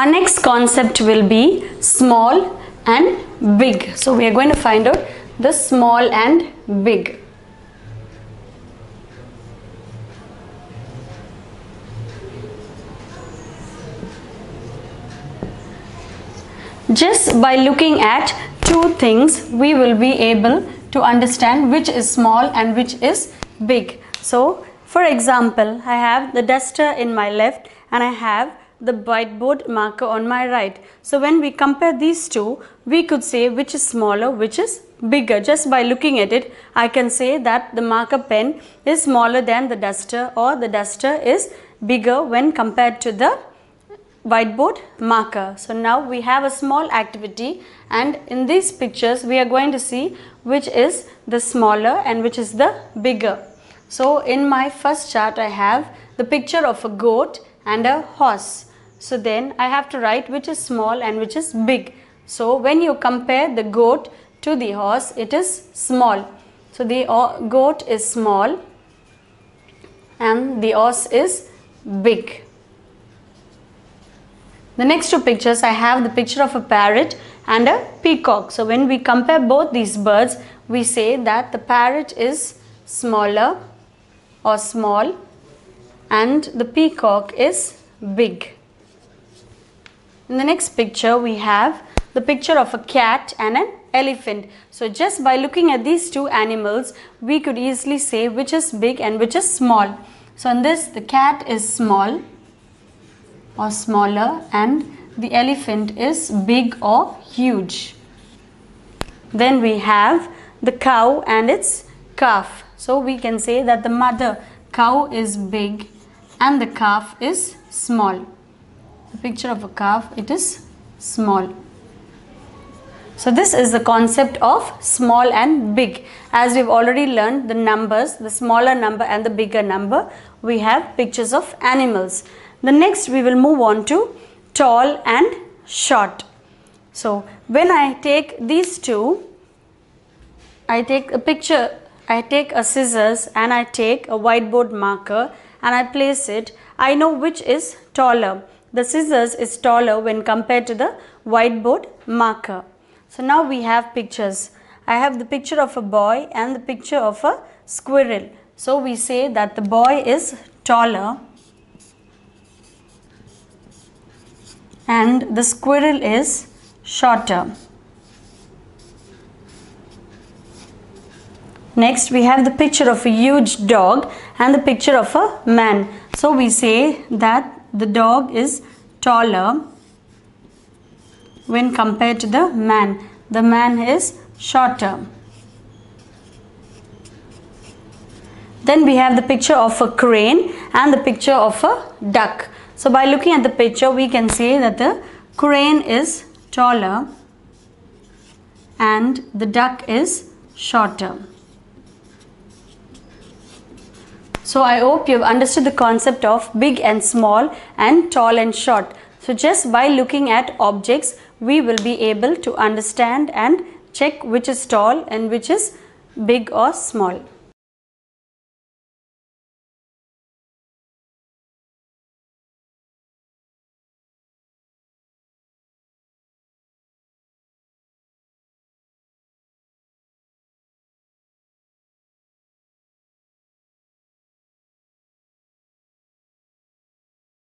Our next concept will be small and big. So we are going to find out the small and big. Just by looking at two things, we will be able to understand which is small and which is big. So, for example, I have the duster in my left and I have the whiteboard marker on my right. So, when we compare these two, we could say which is smaller, which is bigger. Just by looking at it, I can say that the marker pen is smaller than the duster or the duster is bigger when compared to the whiteboard marker. So now we have a small activity and in these pictures we are going to see which is the smaller and which is the bigger. So in my first chart I have the picture of a goat and a horse. So then I have to write which is small and which is big. So when you compare the goat to the horse it is small. So the goat is small and the horse is big. The next two pictures I have the picture of a parrot and a peacock. So when we compare both these birds we say that the parrot is smaller or small and the peacock is big. In the next picture we have the picture of a cat and an elephant. So just by looking at these two animals we could easily say which is big and which is small. So in this the cat is small or smaller and the elephant is big or huge. Then we have the cow and its calf. So we can say that the mother cow is big and the calf is small. The picture of a calf, it is small. So this is the concept of small and big. As we've already learned the numbers, the smaller number and the bigger number, we have pictures of animals. The next we will move on to tall and short. So when I take these two, I take a picture, I take a scissors and I take a whiteboard marker and I place it, I know which is taller. The scissors is taller when compared to the whiteboard marker. So now we have pictures. I have the picture of a boy and the picture of a squirrel. So we say that the boy is taller and the squirrel is shorter. Next we have the picture of a huge dog and the picture of a man. So we say that the dog is taller when compared to the man. The man is shorter. Then we have the picture of a crane and the picture of a duck. So by looking at the picture, we can say that the crane is taller and the duck is shorter. So I hope you've understood the concept of big and small and tall and short. So just by looking at objects, we will be able to understand and check which is tall and which is big or small.